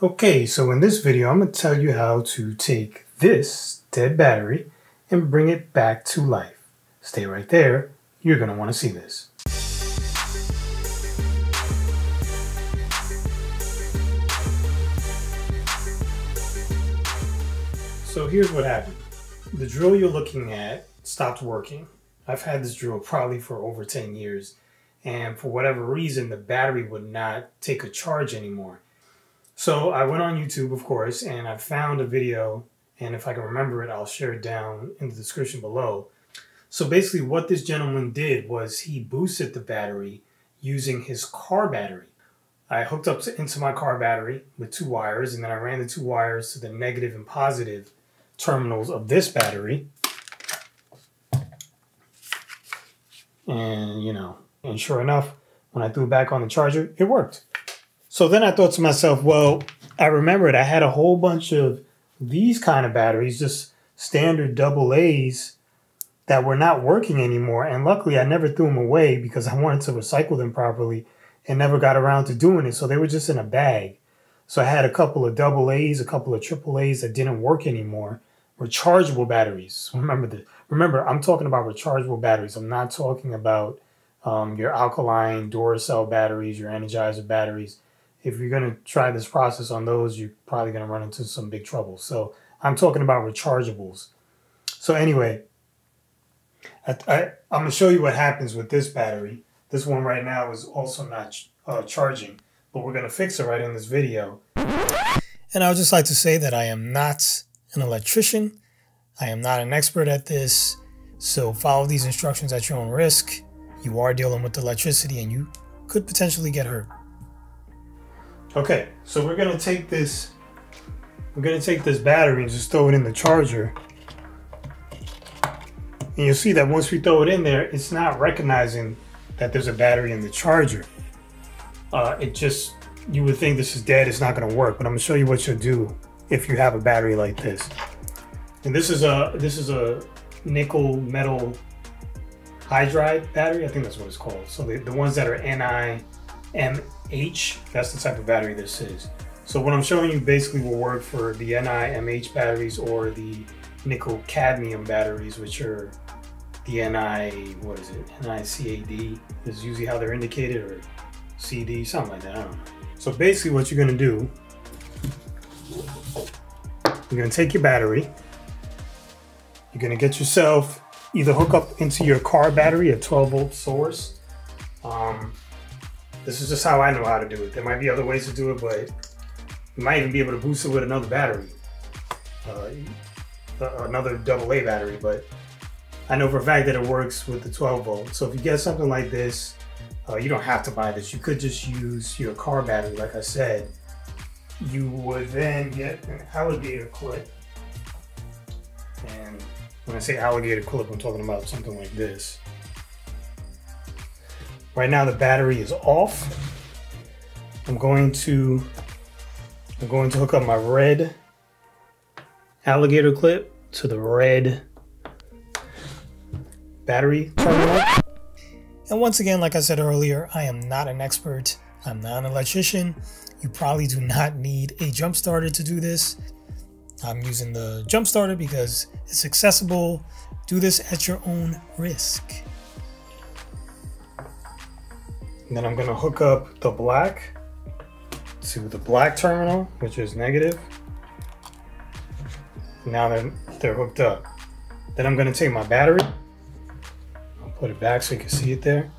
Okay, so in this video, I'm going to tell you how to take this dead battery and bring it back to life. Stay right there. You're going to want to see this. So here's what happened. The drill you're looking at stopped working. I've had this drill probably for over 10 years and for whatever reason the battery would not take a charge anymore. So I went on YouTube, of course, and I found a video, and if I can remember it, I'll share it down in the description below. So basically what this gentleman did was he boosted the battery using his car battery. I hooked up to, into my car battery with two wires, and then I ran the two wires to the negative and positive terminals of this battery. And, you know, and sure enough, when I threw it back on the charger, it worked. So then I thought to myself, well, I remembered I had a whole bunch of these kind of batteries, just standard double A's that were not working anymore. And luckily, I never threw them away because I wanted to recycle them properly and never got around to doing it. So they were just in a bag. So I had a couple of double A's, a couple of triple A's that didn't work anymore. Rechargeable batteries. Remember the remember I'm talking about rechargeable batteries. I'm not talking about um, your alkaline Duracell batteries, your Energizer batteries. If you're going to try this process on those, you're probably going to run into some big trouble. So I'm talking about rechargeables. So anyway, I, I'm going to show you what happens with this battery. This one right now is also not uh, charging, but we're going to fix it right in this video. And I would just like to say that I am not an electrician. I am not an expert at this. So follow these instructions at your own risk you are dealing with electricity and you could potentially get hurt. Okay, so we're gonna take this, we're gonna take this battery and just throw it in the charger. And you'll see that once we throw it in there, it's not recognizing that there's a battery in the charger. Uh, it just, you would think this is dead, it's not gonna work, but I'm gonna show you what you'll do if you have a battery like this. And this is a, this is a nickel metal hydride battery. I think that's what it's called. So the, the ones that are NiMH, that's the type of battery this is. So what I'm showing you basically will work for the NiMH batteries or the nickel cadmium batteries, which are the Ni, what is it? NiCad is usually how they're indicated or CD, something like that. So basically what you're gonna do, you're gonna take your battery, you're gonna get yourself either hook up into your car battery, a 12 volt source. Um, this is just how I know how to do it. There might be other ways to do it, but you might even be able to boost it with another battery, uh, another double A battery. But I know for a fact that it works with the 12 volt. So if you get something like this, uh, you don't have to buy this. You could just use your car battery, like I said. You would then get an alligator clip and when I say alligator clip, I'm talking about something like this. Right now the battery is off. I'm going to I'm going to hook up my red alligator clip to the red battery terminal. And once again, like I said earlier, I am not an expert. I'm not an electrician. You probably do not need a jump starter to do this. I'm using the jump starter because it's accessible. Do this at your own risk. And then I'm gonna hook up the black to the black terminal, which is negative. Now they're, they're hooked up. Then I'm gonna take my battery. I'll put it back so you can see it there.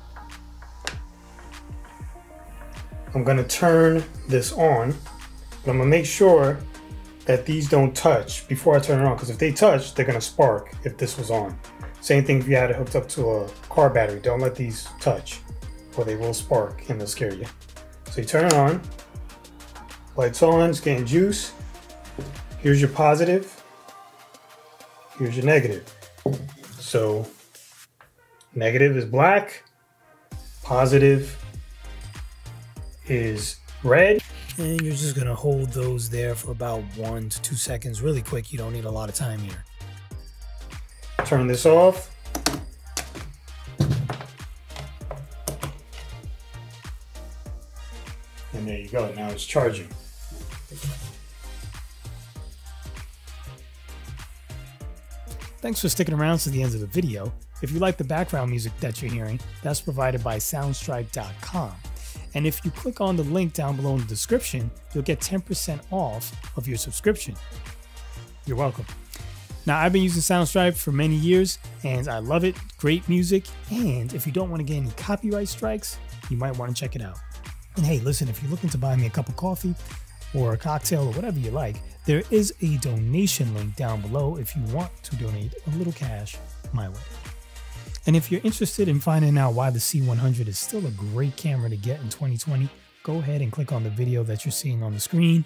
I'm gonna turn this on, but I'm gonna make sure that these don't touch before I turn it on because if they touch, they're gonna spark if this was on. Same thing if you had it hooked up to a car battery. Don't let these touch or they will spark and they'll scare you. So you turn it on, lights on, it's getting juice. Here's your positive, here's your negative. So negative is black, positive is red, and you're just gonna hold those there for about one to two seconds, really quick. You don't need a lot of time here. Turn this off. And there you go, now it's charging. Thanks for sticking around to the end of the video. If you like the background music that you're hearing, that's provided by Soundstripe.com. And if you click on the link down below in the description, you'll get 10% off of your subscription. You're welcome. Now, I've been using Soundstripe for many years and I love it. Great music. And if you don't want to get any copyright strikes, you might want to check it out. And hey, listen, if you're looking to buy me a cup of coffee or a cocktail or whatever you like, there is a donation link down below if you want to donate a little cash my way. And if you're interested in finding out why the C100 is still a great camera to get in 2020, go ahead and click on the video that you're seeing on the screen.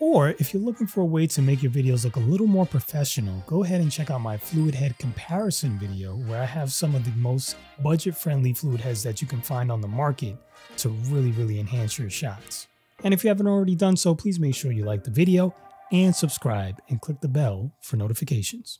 Or if you're looking for a way to make your videos look a little more professional, go ahead and check out my fluid head comparison video where I have some of the most budget friendly fluid heads that you can find on the market to really, really enhance your shots. And if you haven't already done so, please make sure you like the video and subscribe and click the bell for notifications.